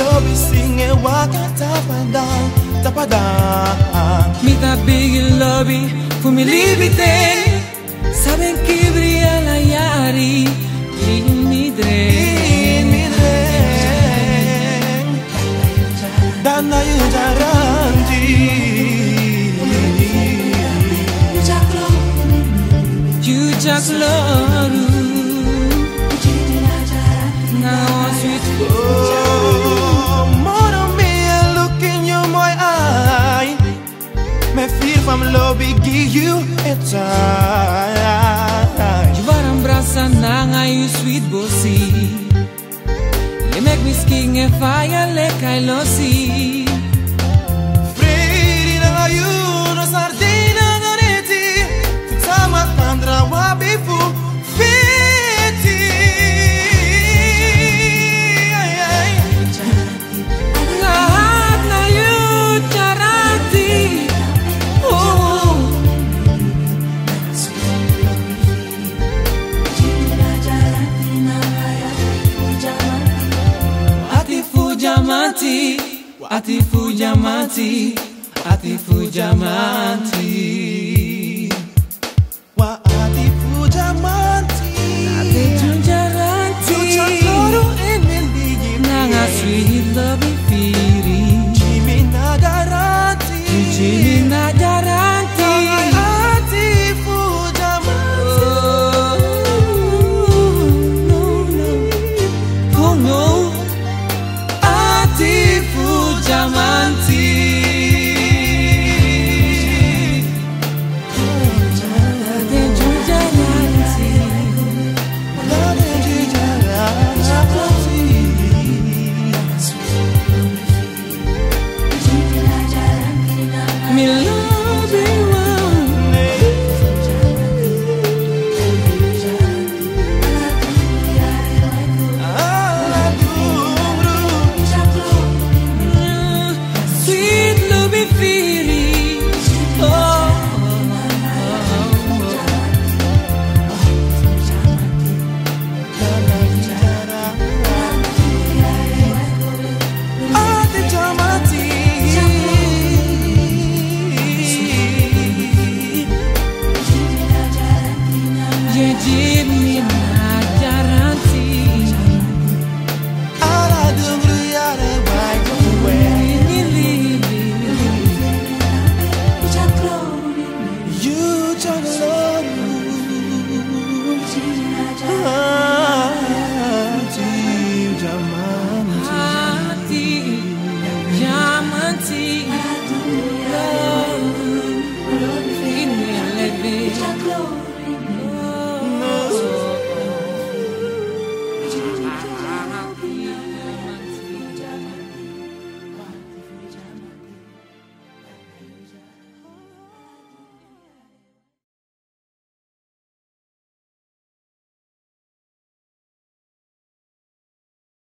Pro lobi singe waka tapadan Tapadan Mita big lobby fu mi libite Saben que brilla la yari Inidre Inidren Dana yu jaranji. You just love Now sweet. Oh, Me feel from give you a time You are abraça nanga you sweet bossy You make me skin a fire like I lossy Free jamati atifu jamati atifu jamati. Wa atifu jamati. Atetu jarati tuchakoru eneligi sweet love feel. diamante be